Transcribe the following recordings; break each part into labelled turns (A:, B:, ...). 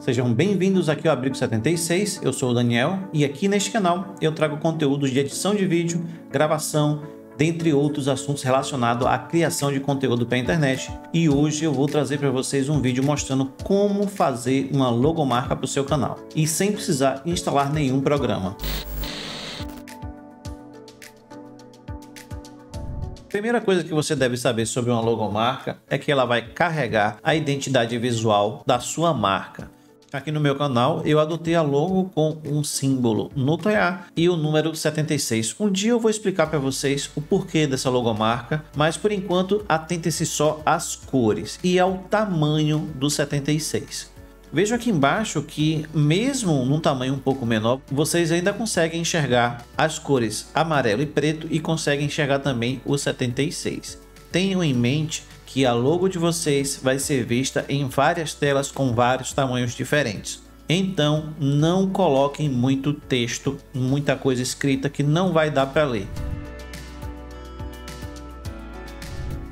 A: Sejam bem-vindos aqui ao Abrigo 76, eu sou o Daniel e aqui neste canal eu trago conteúdos de edição de vídeo, gravação, dentre outros assuntos relacionados à criação de conteúdo para a internet. E hoje eu vou trazer para vocês um vídeo mostrando como fazer uma logomarca para o seu canal e sem precisar instalar nenhum programa. Primeira coisa que você deve saber sobre uma logomarca é que ela vai carregar a identidade visual da sua marca. Aqui no meu canal eu adotei a logo com um símbolo nuclear e o número 76. Um dia eu vou explicar para vocês o porquê dessa logomarca, mas por enquanto atentem-se só às cores e ao tamanho do 76. Vejo aqui embaixo que mesmo num tamanho um pouco menor, vocês ainda conseguem enxergar as cores amarelo e preto e conseguem enxergar também o 76. Tenham em mente que a logo de vocês vai ser vista em várias telas com vários tamanhos diferentes. Então não coloquem muito texto, muita coisa escrita que não vai dar para ler.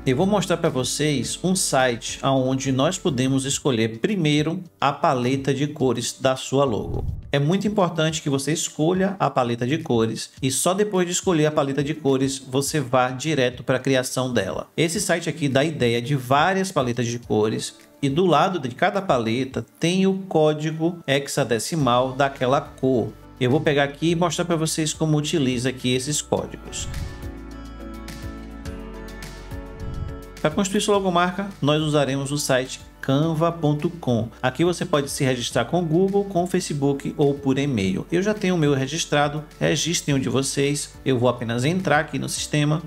A: Eu vou mostrar para vocês um site onde nós podemos escolher primeiro a paleta de cores da sua logo. É muito importante que você escolha a paleta de cores e só depois de escolher a paleta de cores você vá direto para a criação dela. Esse site aqui dá ideia de várias paletas de cores e do lado de cada paleta tem o código hexadecimal daquela cor. Eu vou pegar aqui e mostrar para vocês como utiliza aqui esses códigos. Para construir sua logomarca, nós usaremos o site canva.com. Aqui você pode se registrar com o Google, com o Facebook ou por e-mail. Eu já tenho o meu registrado, registrem um de vocês. Eu vou apenas entrar aqui no sistema.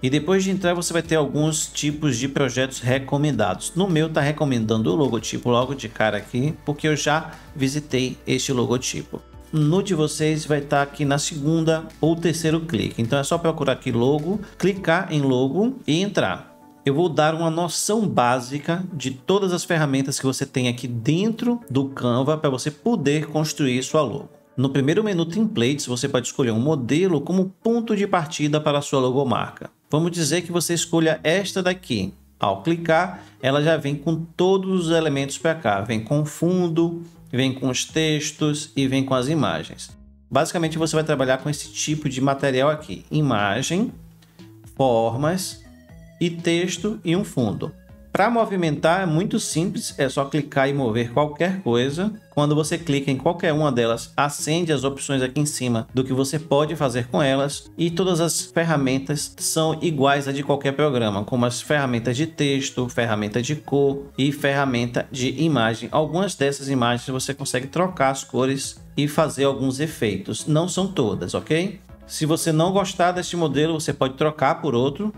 A: E depois de entrar, você vai ter alguns tipos de projetos recomendados. No meu está recomendando o logotipo logo de cara aqui, porque eu já visitei este logotipo no de vocês vai estar tá aqui na segunda ou terceiro clique. Então é só procurar aqui logo, clicar em logo e entrar eu vou dar uma noção básica de todas as ferramentas que você tem aqui dentro do Canva para você poder construir sua logo. No primeiro menu Templates, você pode escolher um modelo como ponto de partida para a sua logomarca. Vamos dizer que você escolha esta daqui. Ao clicar, ela já vem com todos os elementos para cá. Vem com fundo, vem com os textos e vem com as imagens. Basicamente, você vai trabalhar com esse tipo de material aqui. Imagem, formas, e texto e um fundo. Para movimentar é muito simples, é só clicar e mover qualquer coisa. Quando você clica em qualquer uma delas, acende as opções aqui em cima do que você pode fazer com elas e todas as ferramentas são iguais a de qualquer programa, como as ferramentas de texto, ferramenta de cor e ferramenta de imagem. Algumas dessas imagens você consegue trocar as cores e fazer alguns efeitos, não são todas, ok? Se você não gostar deste modelo, você pode trocar por outro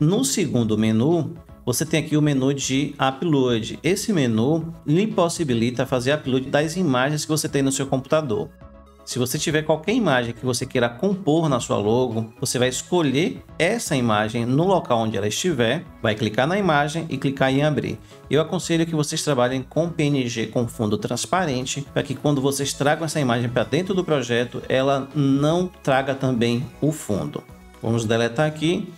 A: No segundo menu, você tem aqui o menu de upload. Esse menu lhe possibilita fazer upload das imagens que você tem no seu computador. Se você tiver qualquer imagem que você queira compor na sua logo, você vai escolher essa imagem no local onde ela estiver, vai clicar na imagem e clicar em abrir. Eu aconselho que vocês trabalhem com PNG com fundo transparente, para que quando vocês tragam essa imagem para dentro do projeto, ela não traga também o fundo. Vamos deletar aqui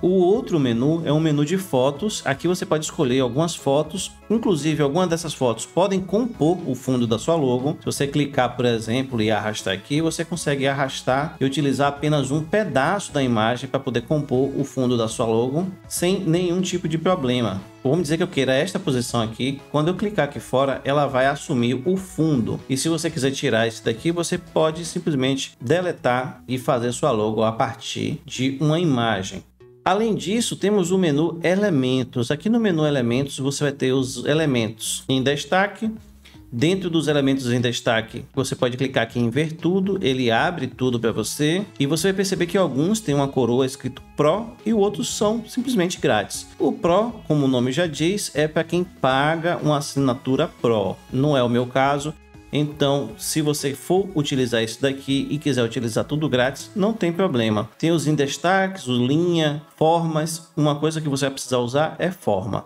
A: o outro menu é um menu de fotos. Aqui você pode escolher algumas fotos, inclusive algumas dessas fotos podem compor o fundo da sua logo. Se você clicar, por exemplo, e arrastar aqui, você consegue arrastar e utilizar apenas um pedaço da imagem para poder compor o fundo da sua logo sem nenhum tipo de problema. Vamos dizer que eu queira esta posição aqui, quando eu clicar aqui fora, ela vai assumir o fundo. E se você quiser tirar esse daqui, você pode simplesmente deletar e fazer sua logo a partir de uma imagem. Além disso, temos o menu Elementos. Aqui no menu Elementos, você vai ter os elementos em destaque. Dentro dos elementos em destaque, você pode clicar aqui em ver tudo, ele abre tudo para você e você vai perceber que alguns têm uma coroa escrito Pro e outros são simplesmente grátis. O Pro, como o nome já diz, é para quem paga uma assinatura Pro. Não é o meu caso, então, se você for utilizar isso daqui e quiser utilizar tudo grátis, não tem problema. Tem os destaques, o linha, formas. Uma coisa que você vai precisar usar é forma.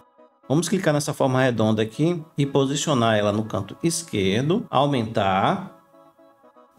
A: Vamos clicar nessa forma redonda aqui e posicionar ela no canto esquerdo, aumentar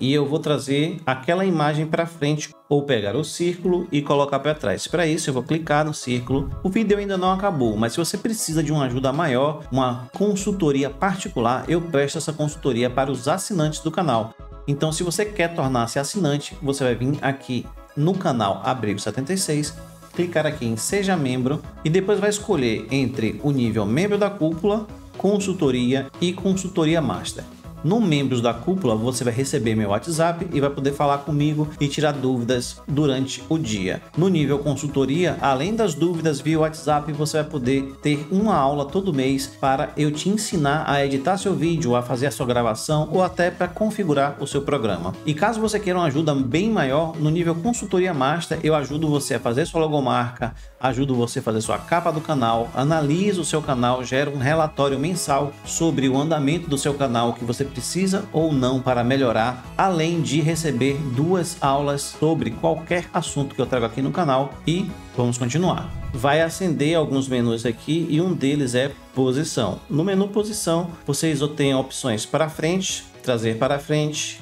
A: e eu vou trazer aquela imagem para frente ou pegar o círculo e colocar para trás. Para isso eu vou clicar no círculo. O vídeo ainda não acabou, mas se você precisa de uma ajuda maior, uma consultoria particular, eu presto essa consultoria para os assinantes do canal. Então se você quer tornar-se assinante, você vai vir aqui no canal Abrigo 76, clicar aqui em Seja Membro e depois vai escolher entre o nível Membro da Cúpula, Consultoria e Consultoria Master. No Membros da Cúpula, você vai receber meu WhatsApp e vai poder falar comigo e tirar dúvidas durante o dia. No nível consultoria, além das dúvidas via WhatsApp, você vai poder ter uma aula todo mês para eu te ensinar a editar seu vídeo, a fazer a sua gravação ou até para configurar o seu programa. E caso você queira uma ajuda bem maior, no nível consultoria master, eu ajudo você a fazer sua logomarca, ajudo você a fazer sua capa do canal, analiso o seu canal, gero um relatório mensal sobre o andamento do seu canal que você precisa ou não para melhorar, além de receber duas aulas sobre qualquer assunto que eu trago aqui no canal e vamos continuar. Vai acender alguns menus aqui e um deles é posição. No menu posição, vocês têm opções para frente, trazer para frente,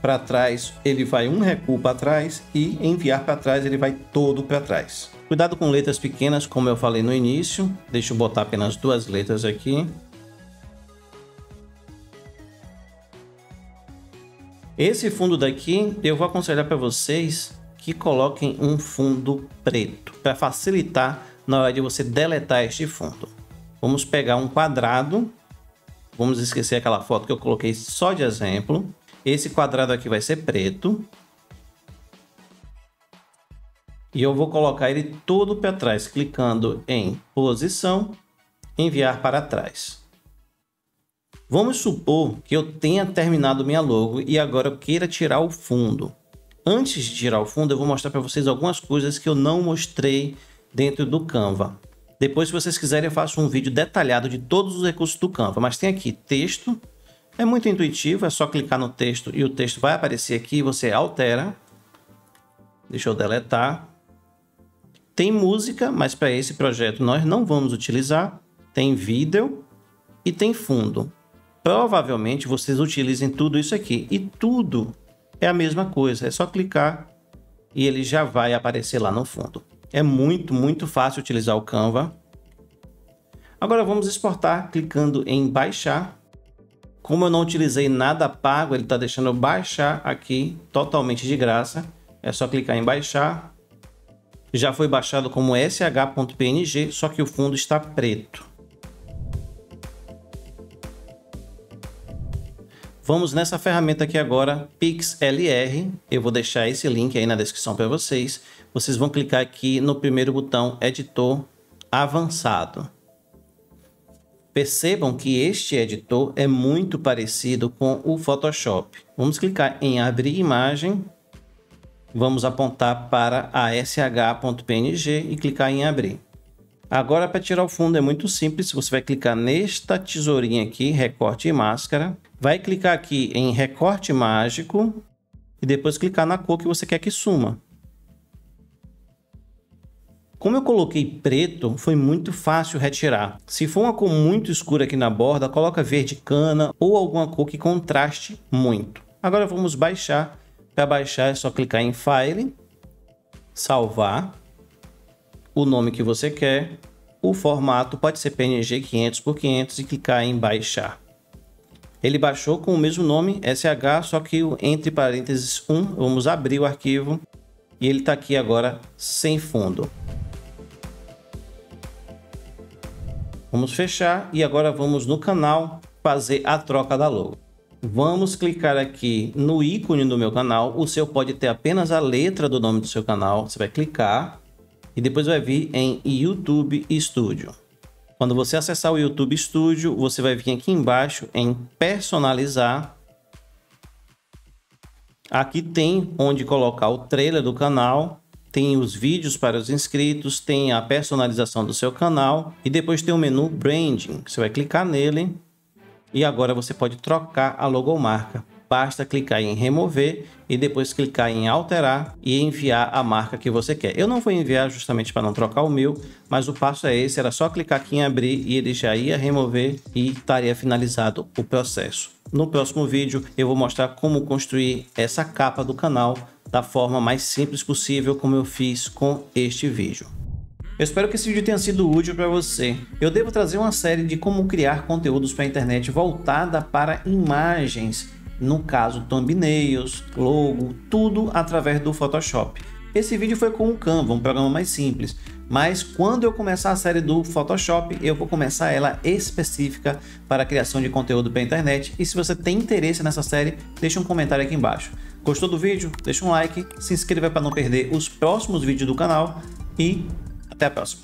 A: para trás, ele vai um recuo para trás e enviar para trás, ele vai todo para trás. Cuidado com letras pequenas, como eu falei no início. Deixa eu botar apenas duas letras aqui. Esse fundo daqui, eu vou aconselhar para vocês que coloquem um fundo preto, para facilitar na hora de você deletar este fundo. Vamos pegar um quadrado, vamos esquecer aquela foto que eu coloquei só de exemplo. Esse quadrado aqui vai ser preto. E eu vou colocar ele todo para trás, clicando em posição, enviar para trás. Vamos supor que eu tenha terminado minha logo e agora eu queira tirar o fundo. Antes de tirar o fundo, eu vou mostrar para vocês algumas coisas que eu não mostrei dentro do Canva. Depois, se vocês quiserem, eu faço um vídeo detalhado de todos os recursos do Canva. Mas tem aqui texto. É muito intuitivo, é só clicar no texto e o texto vai aparecer aqui. Você altera. Deixa eu deletar. Tem música, mas para esse projeto nós não vamos utilizar. Tem vídeo e tem fundo. Provavelmente vocês utilizem tudo isso aqui e tudo é a mesma coisa, é só clicar e ele já vai aparecer lá no fundo. É muito, muito fácil utilizar o Canva. Agora vamos exportar clicando em baixar. Como eu não utilizei nada pago, ele está deixando baixar aqui totalmente de graça. É só clicar em baixar. Já foi baixado como sh.png, só que o fundo está preto. Vamos nessa ferramenta aqui agora, PixLR. Eu vou deixar esse link aí na descrição para vocês. Vocês vão clicar aqui no primeiro botão Editor Avançado. Percebam que este editor é muito parecido com o Photoshop. Vamos clicar em Abrir Imagem. Vamos apontar para a sh.png e clicar em Abrir. Agora, para tirar o fundo é muito simples. Você vai clicar nesta tesourinha aqui, Recorte e Máscara vai clicar aqui em recorte mágico e depois clicar na cor que você quer que suma. Como eu coloquei preto, foi muito fácil retirar. Se for uma cor muito escura aqui na borda, coloca verde cana ou alguma cor que contraste muito. Agora vamos baixar. Para baixar é só clicar em File, salvar, o nome que você quer, o formato pode ser PNG 500 por 500 e clicar em baixar. Ele baixou com o mesmo nome, SH, só que entre parênteses 1, vamos abrir o arquivo e ele está aqui agora sem fundo. Vamos fechar e agora vamos no canal fazer a troca da logo. Vamos clicar aqui no ícone do meu canal. O seu pode ter apenas a letra do nome do seu canal. Você vai clicar e depois vai vir em YouTube Studio. Quando você acessar o YouTube Studio, você vai vir aqui embaixo em personalizar. Aqui tem onde colocar o trailer do canal, tem os vídeos para os inscritos, tem a personalização do seu canal e depois tem o menu branding. Você vai clicar nele e agora você pode trocar a logomarca basta clicar em remover e depois clicar em alterar e enviar a marca que você quer. Eu não vou enviar justamente para não trocar o meu, mas o passo é esse, era só clicar aqui em abrir e ele já ia remover e estaria finalizado o processo. No próximo vídeo eu vou mostrar como construir essa capa do canal da forma mais simples possível como eu fiz com este vídeo. Eu espero que esse vídeo tenha sido útil para você. Eu devo trazer uma série de como criar conteúdos para a internet voltada para imagens, no caso thumbnails, logo, tudo através do Photoshop. Esse vídeo foi com o Canva, um programa mais simples, mas quando eu começar a série do Photoshop, eu vou começar ela específica para a criação de conteúdo para a internet. E se você tem interesse nessa série, deixa um comentário aqui embaixo. Gostou do vídeo? Deixa um like, se inscreva para não perder os próximos vídeos do canal e até a próxima.